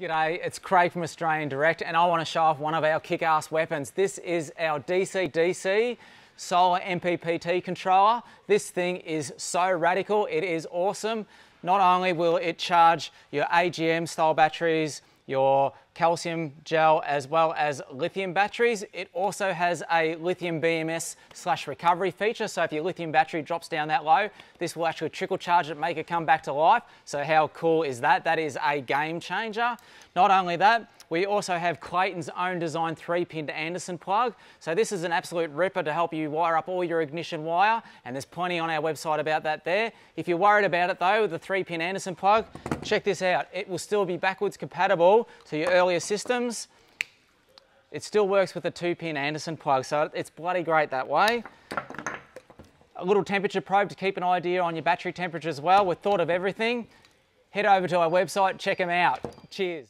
G'day, it's Craig from Australian Direct and I want to show off one of our kick-ass weapons. This is our DC-DC solar MPPT controller. This thing is so radical, it is awesome. Not only will it charge your AGM style batteries, your calcium gel as well as lithium batteries. It also has a lithium BMS slash recovery feature. So if your lithium battery drops down that low, this will actually trickle charge it, make it come back to life. So how cool is that? That is a game changer. Not only that, we also have Clayton's own design three pin Anderson plug. So this is an absolute ripper to help you wire up all your ignition wire and there's plenty on our website about that there. If you're worried about it though, the three pin Anderson plug, check this out. It will still be backwards compatible to your systems. It still works with the two pin Anderson plug, so it's bloody great that way. A little temperature probe to keep an idea on your battery temperature as well. We've thought of everything. Head over to our website, check them out. Cheers.